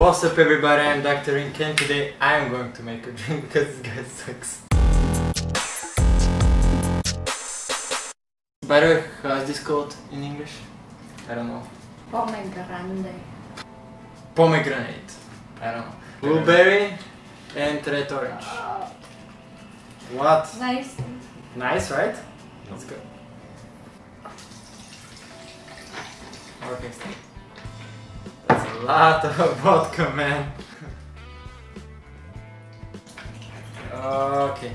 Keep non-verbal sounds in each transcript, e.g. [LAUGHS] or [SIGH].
What's up everybody, I'm Dr. Ink and today I'm going to make a drink [LAUGHS] because this guy sucks. By the way, how is this called in English? I don't know. Pomegranate. Pomegranate. I don't know. Blueberry and red orange. What? Nice. Nice, right? Let's go. Okay. That's a lot of vodka, man. okay.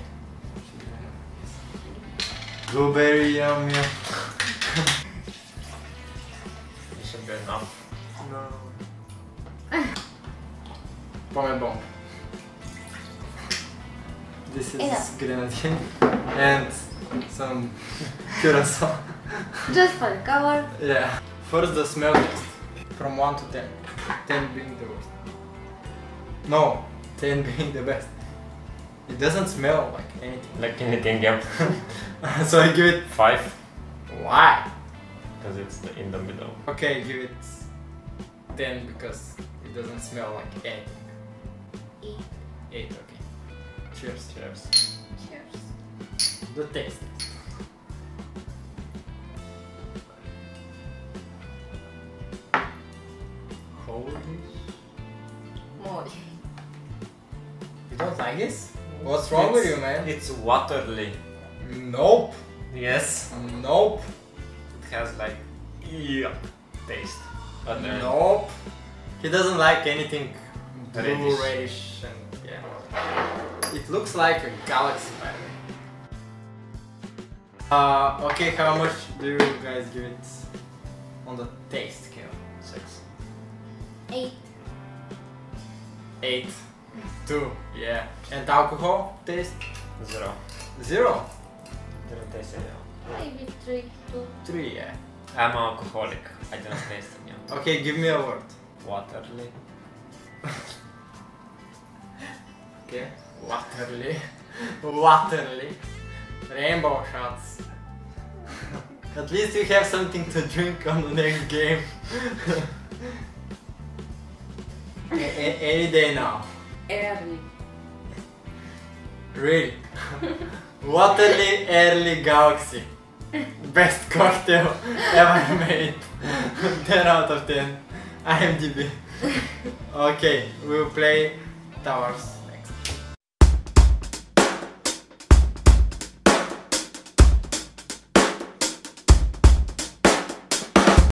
Blueberry yum yum. This should be enough. No. Pomme bomb. This is Enough. grenadine and some [LAUGHS] curacao. Just for the color. Yeah. First the smell test. From 1 to 10. 10 being the worst. No, 10 [LAUGHS] being the best. It doesn't smell like anything. Like anything else. [LAUGHS] so I give it Five, why? because it's in the middle. Okay, give it 10 because it doesn't smell like anything. Eight. 8, okay. Cheers. Cheers. Cheers. The taste. More. You don't like this? What's wrong with you, man? It's waterly. Nope. Yes. Nope. It has like yeah taste. But then Nope. He doesn't like anything blue, reddish, and yeah. It looks like a galaxy by the way. Uh, okay, how much do you guys give it on the taste scale? six. Eight. Eight. Mm. Two, yeah. And alcohol taste? Zero. Zero. Didn't taste it. Maybe three, two. Three, yeah. I'm an alcoholic. I didn't taste it yet. Okay, give me a word. Waterly. [LAUGHS] Okay. Waterly. Waterly. Rainbow shots. [LAUGHS] At least you have something to drink on the next game. [LAUGHS] Any day now. Early. Really. Waterly Airly Galaxy. Best cocktail ever made. 10 out of 10. IMDb. okay, we'll play Towers.